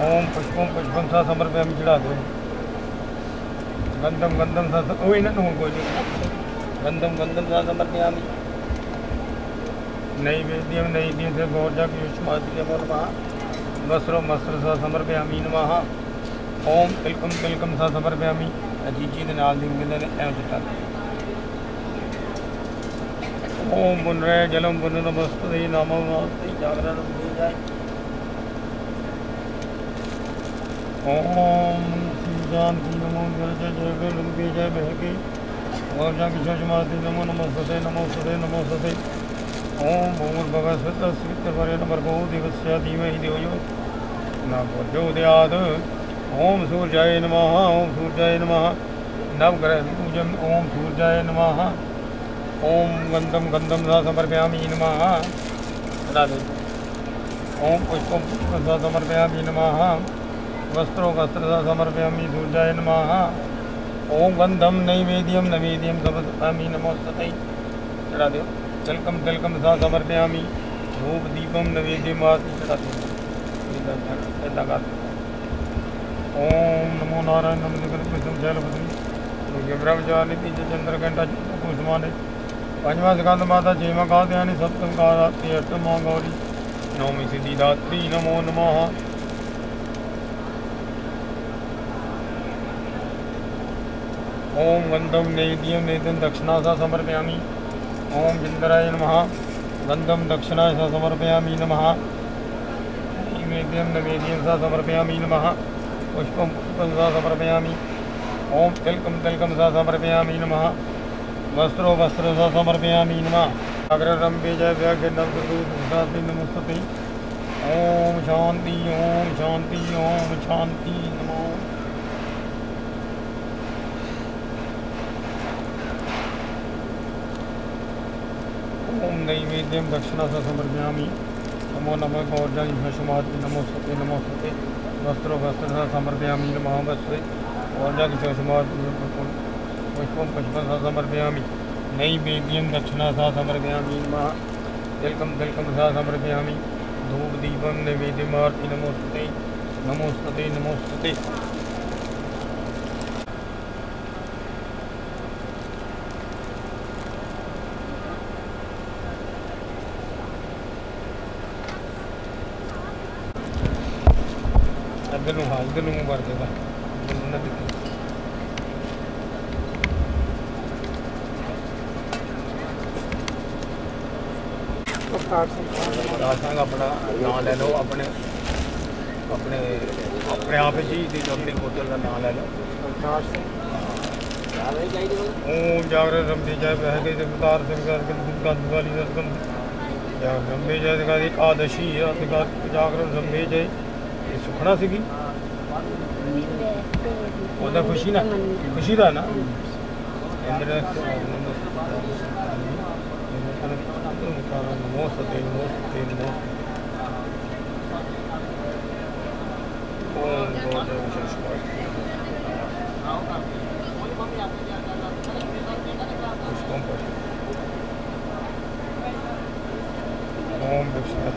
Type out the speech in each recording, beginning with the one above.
ओम पुष्पम पुष्पम सा समर्पयामि चढ़ाते गंधम गंधम सा ओ इन को गंधम गंधम सा समर्पयामि। नई वेद्यम, नई दिय से गौरजक युष्मादित्यम और महा। वस्त्र वस्त्र सा समर्पयामि नमः। ओम तिलकम तिलकम सा समर्पयामि। अजीजी ने नाल दिन दिन एवं चढ़ाते ओम बुन जलम बुन नमस्ते नमो नमस्ते जागरण नमो जय जय गुरु नमो नमस्ते नमस्ते नमस्ते ओम भूमन भगत सत्ता स्वीकृत नंबर बहु दिवस्या धीमे ही देवजो न दयाद ओम सूर्याय नमः, ओम सूर्याय नमः। नवग्रह पूजन ओम सूर्याय नमः। ओम गंधम गंधम सा समर्पयामि नमः राधे ओम पुष्पम पुष्पं सा समर्पयामि नमः वस्त्रो वस्त्र समर्पयामि सूर्याय नमः ओम गंधम नैवेद्यम नैवेद्यम समर्पयामि नमोस्तते चढ़ा दो तिलकम तिलकम सा समर्पयामि धूप दीपम नैवेद्यम आरती चढ़ा दो ओम नमो नारायण नमो निगम शैलपति ब्रह्मचारी तीज चंद्र पंचमा स्कंद माता छेवा कात्यानि सप्तम कारात्रि अष्टमा गौरी नवमी सिद्धिदात्री नमो नमः ओम गंधम नैवेद्यम नेदन दक्षिणा सा समर्पयामि ओम चंद्राय नमः गंधम दक्षिणा सा समर्पयामि नमः नैवेद्यम नैवेद्यम सा समर्पयामि नमः पुष्पम पुष्पम सा समर्पयामि ओम तिलकम तिलकम सा समर्पयामि नमः वस्त्रो, वस्त्र समर्पयामि नमः। अग्ररम्भे जय व्याघ्य नमस्ते ओम शांति ओम शांति ओम शांति नमो। ओम नैवेद्यम दक्षिणा स समर्पयामि। नमो नमः गौर्जानि भस्मात् नमो सते नमो सते वस्त्रो वस्त्र समर्पयामि नमः, वस्त्रे। गौर्जानि भस्मात् पुष्पम पुष्पसा समर्पयामि नैवेद्यं दक्षिणासा समर्पयामि मा तिलकं तिलकं सा समर्पयामि धूपदीपं नैवेद्यमार्ति नमोस्तुते। नमोस्तुते नमोस्तुते। ಇದ್ರೂ ಇದ್ರೂ ಬರ್ತಿದ್ದ ਰਾਸਾਂ ਆਪਣਾ ਨਾਮ ਲੈ ਲਓ ਆਪਣੇ ਆਪਣੇ ਆਪਣੇ ਆਪ ਜੀ ਦੇ ਆਪਣੇ ਹੋਟਲ ਦਾ ਨਾਮ ਲੈ ਲਓ। ਓਮ ਜਾਗਰ ਰੰਭੇ ਜੈ ਬਹਿ ਗਏ ਜਗਤਾਰ ਸਿੰਘ ਕਰਕੇ ਗੰਦ ਵਾਲੀ ਰਸਮ ਜਾਗਰ ਰੰਭੇ ਜੈ ਦੀ ਆਦਸ਼ੀ ਹੈ ਅਧਿਕਾਰ ਜਾਗਰ ਰੰਭੇ ਜੈ ਇਹ ਸੁਖਣਾ ਸੀਗੀ? ਉਹਦਾ ਖੁਸ਼ੀ ਨਾ? ਖੁਸ਼ੀ ਦਾ ਨਾ? ਇੰਦਰ ओंकारो नमो सते नमो सते नमो ओम गोद पुष्पम ओम विष्णु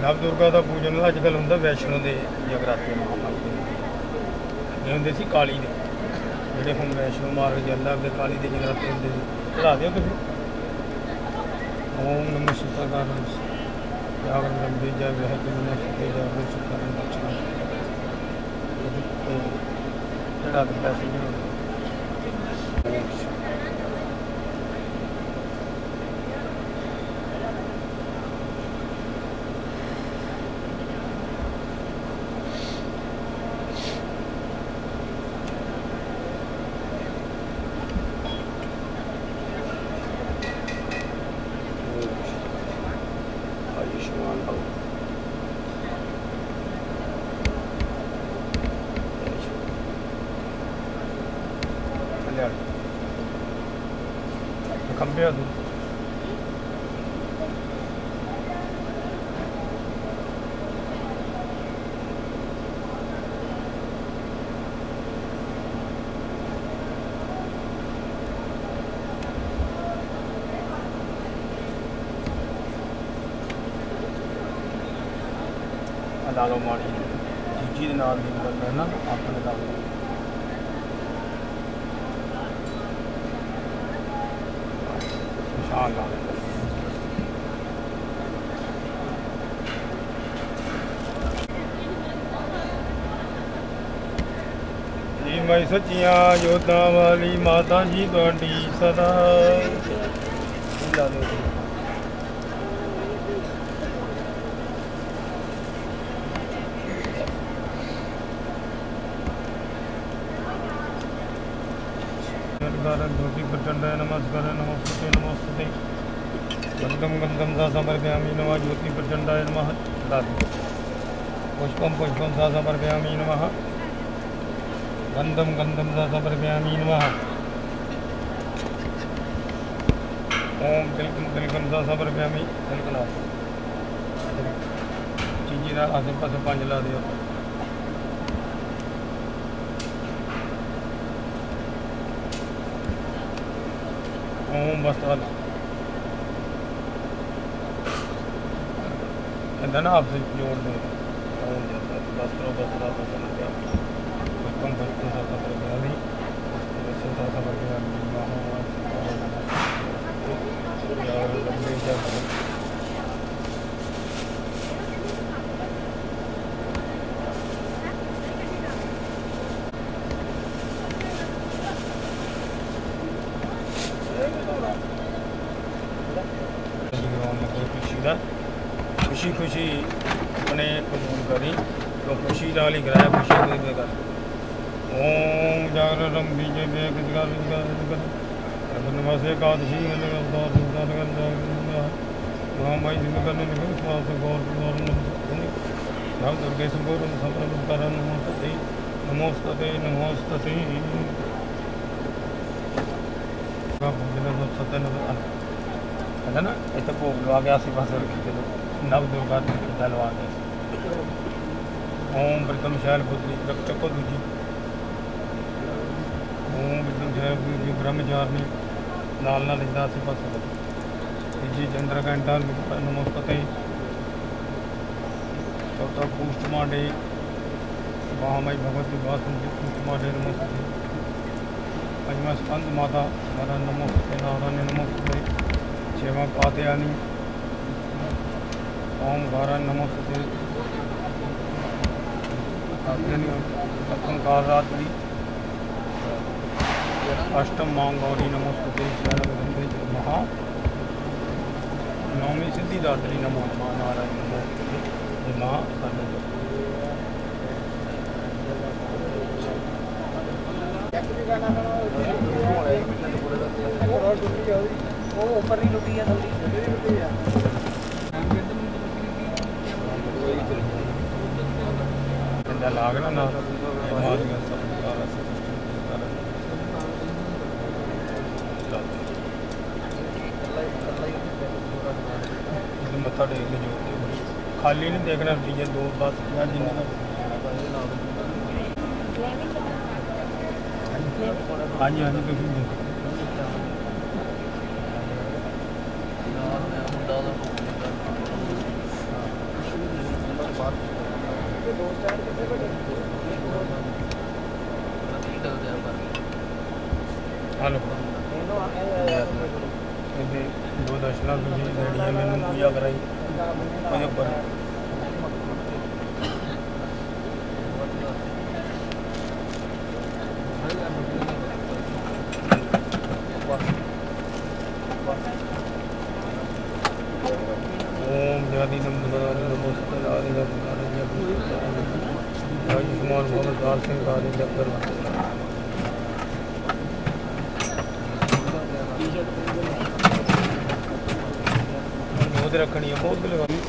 ਨਵ ਦੁਰਗਾ ਦਾ ਪੂਜਨ ਅੱਜ ਕੱਲ ਹੁੰਦਾ ਵੈਸ਼ਨੋ ਦੇ ਜਗਰਾਤੇ ਨੂੰ ਹੁੰਦੇ ਸੀ ਕਾਲੀ ਦੇ ਜਿਹੜੇ ਹੁਣ ਵੈਸ਼ਨੋ ਮਾਰਗ ਜਾਂਦਾ ਅੱਗੇ ਕਾਲੀ ਦੇ ਜਗਰਾਤੇ ਹੁੰਦੇ ਸੀ ਚੜਾ ਦਿਓ ਤੁਸੀਂ। ਓਮ ਨਮः ਸ਼ਿਵਾय ਜਾਗਰਨ ਰੰਭੇ ਜੈ ਵਿਹ ਕੇ ਨਮः ਸਤੇ ਜਾਗਰਨ ਸੁਖਾਰਨ ਦਕਸ਼ਨਾ ਚੜਾ ਦਿੱਤਾ ਸੀ ਜੀ ਲਾ ਲਓ ਮਾੜੀ ਜੀਜੀ ਦੇ ਨਾਲ ਦੀ ਗੱਲ ਨਾ, ਆਪਣੇ ਦਾ ਨਿਸ਼ਾਨ ਲਾ ਲਓ ਜੀ ਮੈਂ ਸੱਚੀਆਂ ਜੋਤਾਂ ਵਾਲੀ ਮਾਤਾ ਜੀ ਤੁਹਾਡੀ ਸਦਾ। ਲਾ ਲਓ गंदम गंधम सपर्व्यामी नमः। ओम तिलकम तिलकम सपर्व्यामी तिलकना चीजी आसे पासे पंज ला दियो। ओम बस कहना आपसे जोड़ दे बस करो, बस ਖੁਸ਼ੀ ਖੁਸ਼ੀ ਆਪਣੇ ਕਬੂਲ ਕਰੀ ਜੋ ਖੁਸ਼ੀ ਨਾਲ ਹੀ ਗ੍ਰਹਿ ਖੁਸ਼ੀ ਹੋਈ ਬੇਗਰ ओम जागरण बीजेपी नमस्ते एकादशी महामाई दुर्गे संपूर्ण संप्रदाय नमोस्तते नमोस्तते नमोस्तते है ना इतने पोगलो आ गया आसे पास नव दुर्गा दलवा गया ओम प्रथम शैल पुत्री रक्षको दूजी ਨਮੋਸਤੇ ਬਾਬੂ ਜੀ ਨੇ ਸਤਨ ਕਹਿੰਦਾ ਨਾ ਇੱਥੇ ਭੋਗ ਲਵਾ ਕੇ ਆਸੇ ਪਾਸੇ ਰੱਖੀ ਚਲੋ ਨਵ ਦੁਰਗਾ ਦੀ ਕਿੱਦਾਂ ਲਵਾ ਕੇ ਓਮ ਬ੍ਰਿਤਮ ਸ਼ੈਲ ਬੁੱਧੀ ਰਕ ਚੱਕੋ ਦੂਜੀ ਓਮ ਬ੍ਰਿਤਮ ਸ਼ੈਲ ਬੁੱਧੀ ਬ੍ਰਹਮਚਾਰਨੀ ਨਾਲ ਨਾਲ ਇੰਦਾ ਆਸੇ ਪਾਸੇ ਤੀਜੀ ਚੰਦਰ ਘੰਟਾ ਨਮਸਤੇ ਚੌਥਾ ਪੁਸ਼ਟ ਮਾਡੇ ਮਹਾਮਾਈ ਭਗਵਤੀ ਵਾਸਨ ਜੀ ਪੁਸ਼ਟ ਮਾਡੇ ਨਮਸਤੇ ਪੰਜਵਾਂ ਸਕੰਦ ਮਾਤਾ ਨਾਰਾਇਣ ਨਮਸਤੇ ਨਾਰਾਇਣ ਨਮਸਤੇ ਛੇਵਾਂ ਪਾਤਿਆਨੀ ओम गारा नमस्ते सप्तम कालरात्रि अष्टम मां गौरी नमस्ते शरण महा नौमी सिद्धि दात्री नमो मां नारायण नमस्ते ये माँ सर्व ਉਹ ਉੱਪਰ ਦੀ ਟੁੱਟੀ ਆ ਥੋੜੀ जिंदा लागना ना आवाज में सब ਖਾਲੀ ਨਹੀਂ ਦੇਖਣਾ, ਠੀਕ ਹੈ, ਦੋ ਬਸ, ਜਾਂ ਜਿੰਨੇ ਦਾ। ਹਾਂਜੀ ਹਾਂਜੀ, ਤੁਸੀਂ ਨਹੀਂ ਡਲਦੇ ਦੋ ਦਸ਼ਨਾ ਤੁਸੀਂ ਲੈਣੀ ਮੈਨੂੰ ਪੂਜਾ ਕਰਾਈ, ਉਹਦੇ ਪਰ बहुत रखनी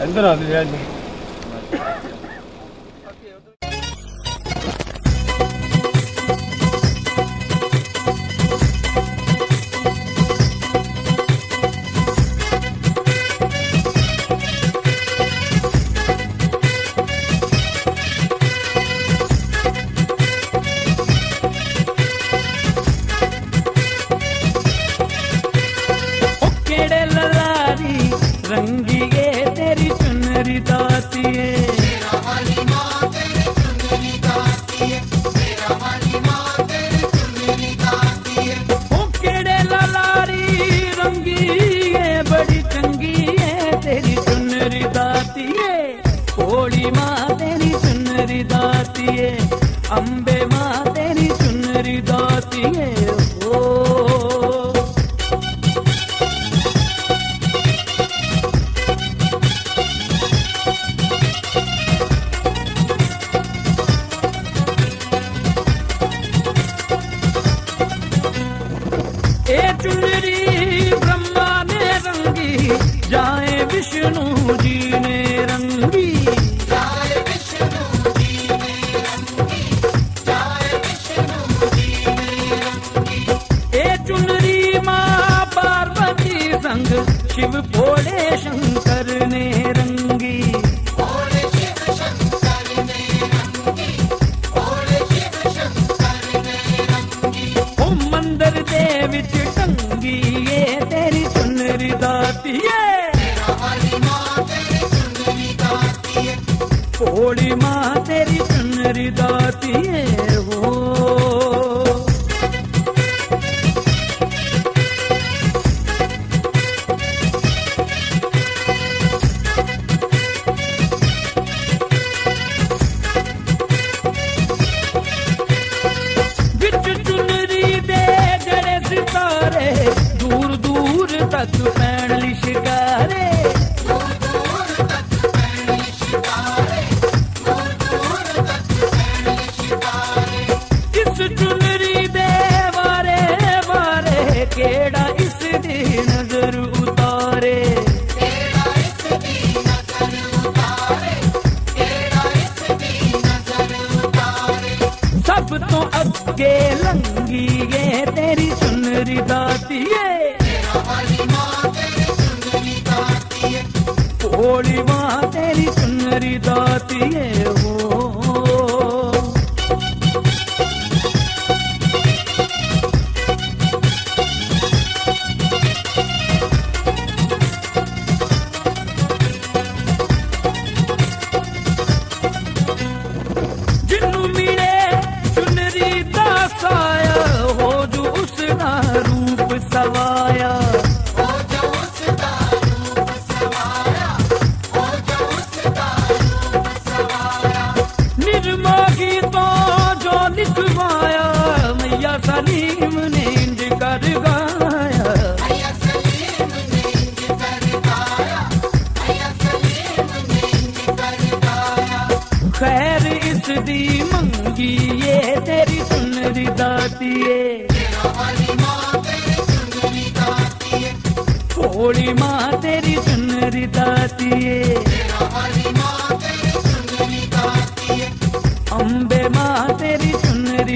आ दिया जी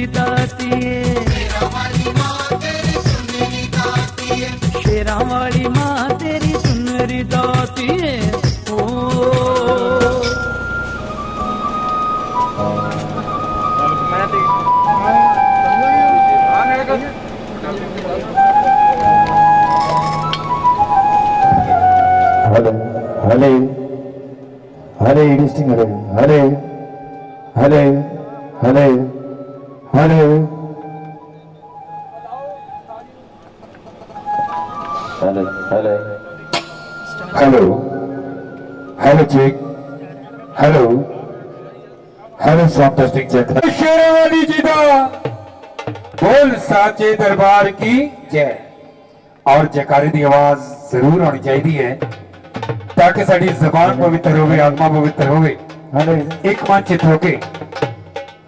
सुननी दाती है। शेरा वाली माँ तेरी सुनरी दाती है। ओ। हरे हरे हरे हरे हरे हरे हरे। Hello hello hello hello check hello hello fantastic check Sherawali ji का बोल साचे दरबार की जय। और जयकारे की आवाज़ ज़रूर आनी चाहिए है। ताकि साड़ी जबान पवित्र होवे आत्मा पवित्र होवे। एक मन चित होके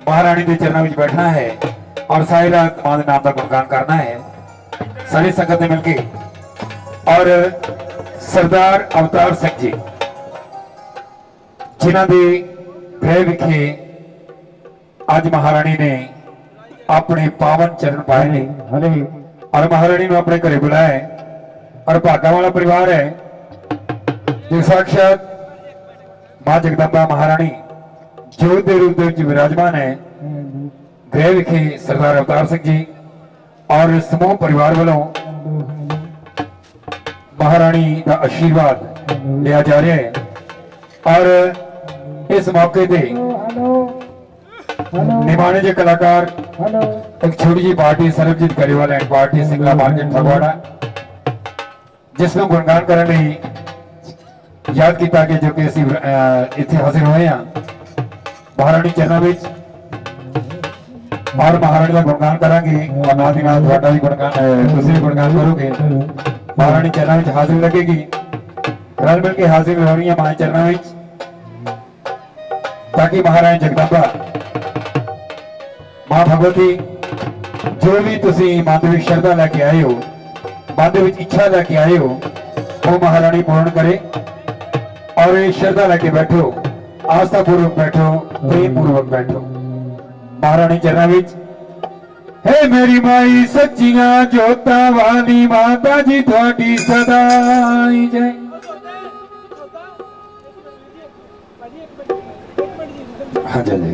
महाराणी के चरणों में बैठना है और सारा कमान नाम का गुणगान करना है। सारी संगत ने मिलकर और सरदार अवतार सिंह जी जिन्होंने गृह विखे अज महाराणी ने अपने पावन चरण पाए और महाराणी ने अपने घरे बुलाया है और भागा वाला परिवार है। जो साक्षात माँ जगदंबा महाराणी जोत रूपदेव जी विराजमान है। गृह विखे सरदार अवतार सिंह जी और समूह परिवार वालों महारानी का आशीर्वाद लिया जा रहा है। और इस मौके पे निमाने जो कलाकार, एक छोटी जी party, Sarabjit Kariwal and party Singla market Phagwara, जिसमें गुणगान करने याद किया गया जो कि असं इतने हाजिर हुए हैं। ਮਹਾਰਾਣੀ ਚਰਨਾਂ ਵਿੱਚ ਔਰ ਮਹਾਰਾਣੀ ਦਾ ਗੁਣਗਾਨ ਕਰਾਂਗੇ ਔਰ ਨਾਲ ਦੀ ਨਾਲ ਤੁਹਾਡਾ ਵੀ ਗੁਣਗਾਨ ਅਹ, ਤੁਸੀਂ ਵੀ ਗੁਣਗਾਨ ਕਰੋਗੇ ਮਹਾਰਾਣੀ ਚਰਨਾਂ ਵਿੱਚ ਹਾਜ਼ਰ ਲੱਗੇਗੀ ਰਲ ਮਿਲ ਕੇ ਹਾਜ਼ਰ ਹੋ ਰਹੀਆਂ ਮਾਂ ਚਰਨਾਂ ਵਿੱਚ ਤਾਂ ਕਿ ਮਹਾਰਾਣੀ ਜਗਦੰਬਾ ਮਾਂ ਭਗਵਤੀ ਜੋ ਵੀ ਤੁਸੀਂ ਮਨ ਦੇ ਵਿੱਚ ਸ਼ਰਧਾ ਲੈ ਕੇ ਆਏ ਹੋ ਮਨ ਦੇ ਵਿੱਚ ਇੱਛਾ ਲੈ ਕੇ ਆਏ ਹੋ ਉਹ ਮਹਾਰਾਣੀ ਪੂਰਨ ਕਰੇ ਔਰ ਇਹ ਸ਼ਰਧਾ ਲੈ ਕੇ ਬੈਠੋ ਆਸਥਾ ਪੂਰਵਕ ਬੈਠੋ ਪ੍ਰੇਮ ਪੂਰਵਕ ਬੈਠੋ ਮਹਾਰਾਣੀ ਚਰਨਾਂ ਵਿੱਚ ਹੈ ਮੇਰੀ ਮਾਈ ਸੱਚੀਆਂ ਜੋਤਾਂ ਵਾਲੀ ਮਾਤਾ ਜੀ ਤੁਹਾਡੀ ਸਦਾ ਹੀ ਜੈ ਹਾਂਜੀ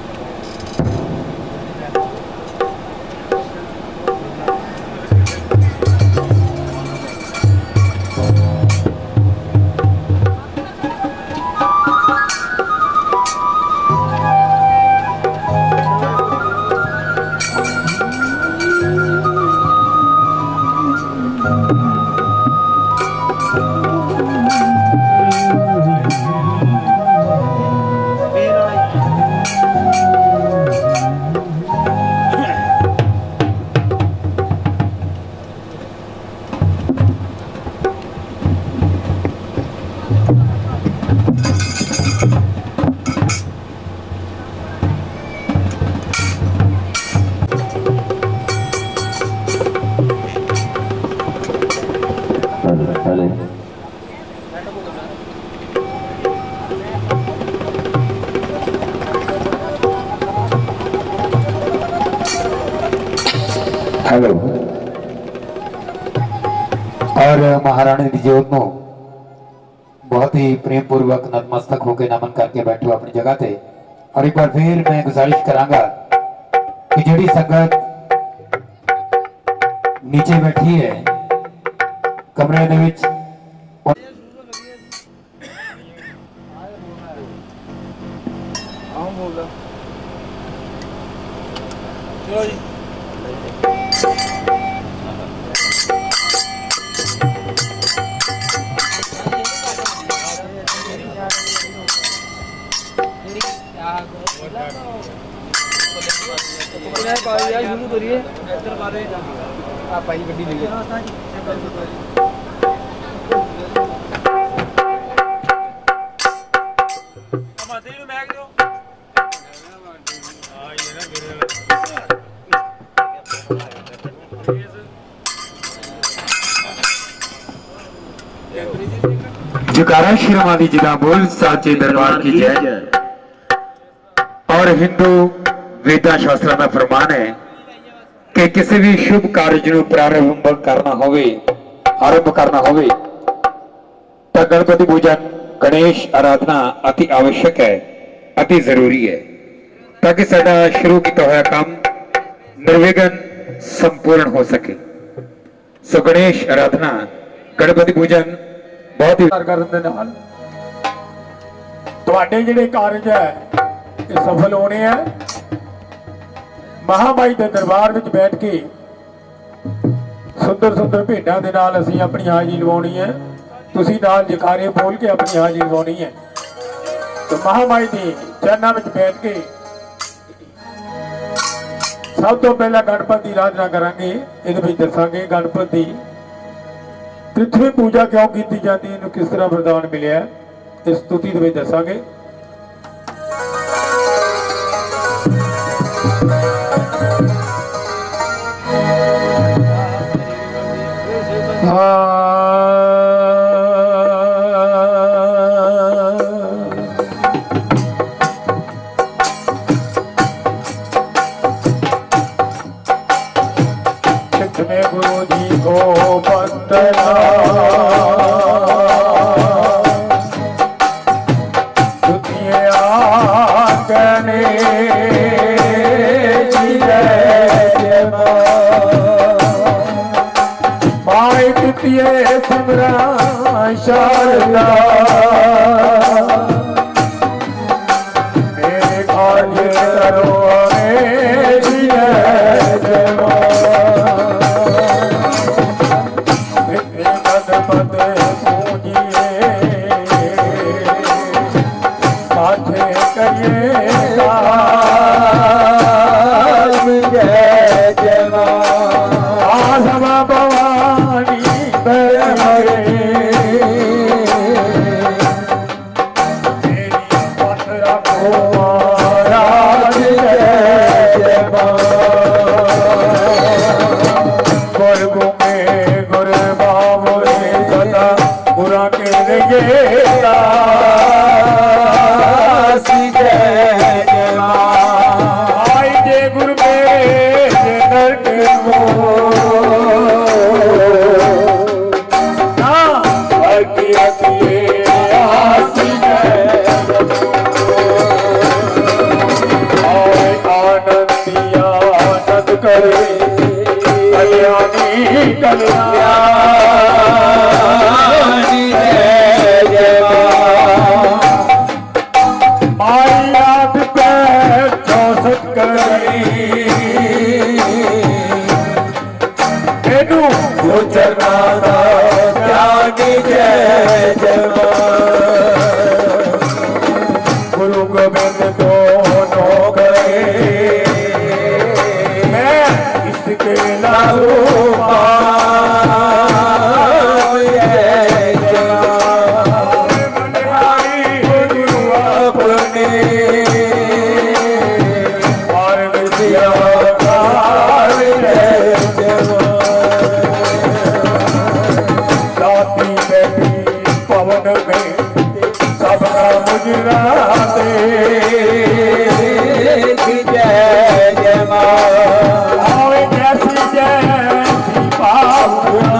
बहुत ही प्रेम पूर्वक नतमस्तक होकर नमन करके बैठो अपनी जगह से और एक बार फिर मैं गुजारिश करांगा कि जड़ी संगत नीचे बैठी है, कमरे के ਜਕਾਰਾ ਸ਼ਿਰਮਾਨੀ ਜੀ ਦਾ ਬੋਲ ਸਾਚੇ दरबार की जय और हिंदू वेदा शास्त्रा ਦਾ ਫਰਮਾਨ ਹੈ ਕਿ ਕਿਸੇ ਵੀ ਸ਼ੁਭ ਕਾਰਜ ਨੂੰ ਪ੍ਰਾਰੰਭ ਕਰਨਾ ਹੋਵੇ ਆਰੰਭ ਕਰਨਾ ਹੋਵੇ ਤਾਂ ਗਣਪਤੀ ਪੂਜਨ ਗਣੇਸ਼ ਆਰਾਧਨਾ ਅਤੀ आवश्यक ਹੈ ਅਤੀ ਜ਼ਰੂਰੀ ਹੈ ਤਾਂ ਕਿ ਸਾਡਾ ਸ਼ੁਰੂ ਕੀਤਾ ਹੋਇਆ ਕੰਮ ਨਿਰਵਿਘਨ ਸੰਪੂਰਨ ਹੋ ਸਕੇ ਸੋ ਗਣੇਸ਼ ਆਰਾਧਨਾ ਗਣਪਤੀ ਪੂਜਨ ਬਹੁਤ ਹੀ ਕਰਨ ਦੇ ਨਾਲ। ਤੁਹਾਡੇ ਜਿਹੜੇ ਕਾਰਜ ਹੈ, ਇਹ ਸਫਲ ਹੋਣੇ ਆ। ਮਹਾਮਾਈ ਦੇ ਦਰਬਾਰ ਵਿੱਚ ਬੈਠ ਕੇ ਸੁੰਦਰ ਸੁੰਦਰ ਭੇਡਾਂ ਦੇ ਨਾਲ ਅਸੀਂ ਆਪਣੀ ਹਾਜ਼ਰੀ ਲਵਾਉਣੀ ਹੈ। ਤੁਸੀਂ ਨਾਲ ਜਕਾਰੇ ਬੋਲ ਕੇ ਆਪਣੀ ਹਾਜ਼ਰੀ ਲਵਾਉਣੀ ਹੈ। ਤੇ ਮਹਾਮਾਈ ਦੇ ਚਰਨਾਂ ਵਿੱਚ ਬੈਠ ਕੇ ਸਭ ਤੋਂ ਪਹਿਲਾਂ ਗਣਪਤੀ ਦੀ ਆਰਾਧਨਾ ਕਰਾਂਗੇ। ਇਹਦੇ ਵਿੱਚ ਦੱਸਾਂਗੇ, ਗਣਪਤੀ ਦੀ ਪੂਜਾ ਕਿਉਂ ਕੀਤੀ ਜਾਂਦੀ ਇਹਨੂੰ ਕਿਸ ਤਰ੍ਹਾਂ ਵਰਦਾਨ ਮਿਲਿਆ ਇਸ ਸਤੁਤੀ ਦੇ ਵਿੱਚ ਦੱਸਾਂਗੇ। पते Yeah. Oh,